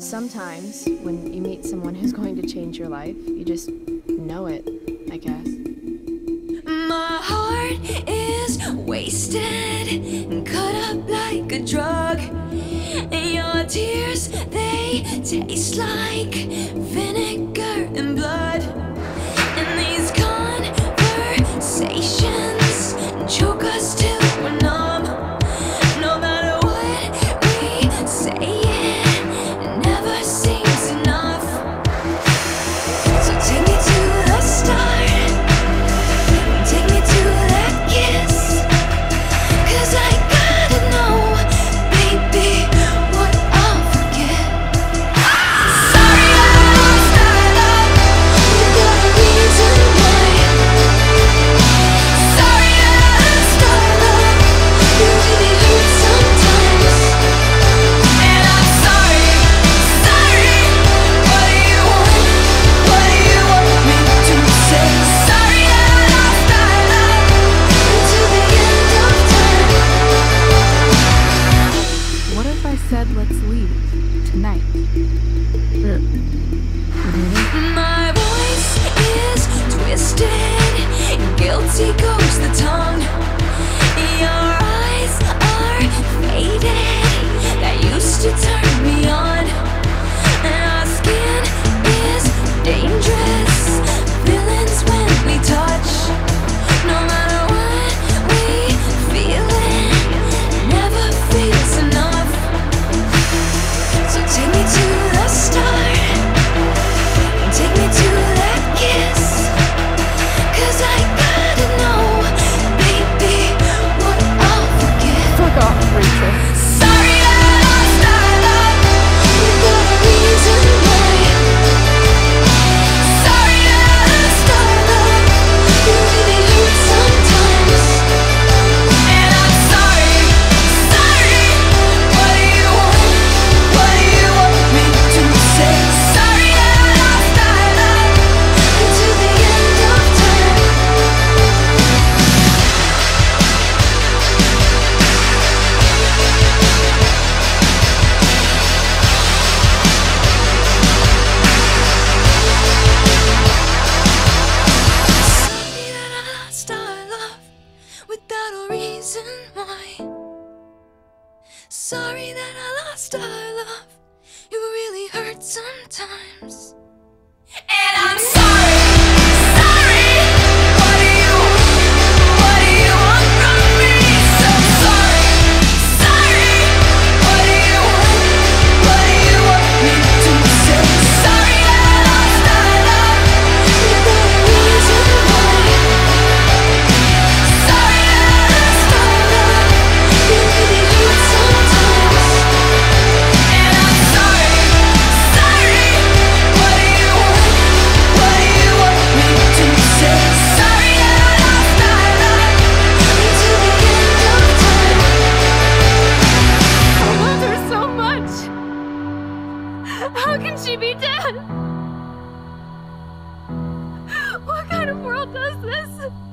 Sometimes, when you meet someone who's going to change your life, you just know it, I guess. My heart is wasted and cut up like a drug. And your tears, they taste like vinegar and blood. said let's leave tonight. culture. sorry that I lost our love. It really hurts sometimes. How can she be dead? What kind of world does this?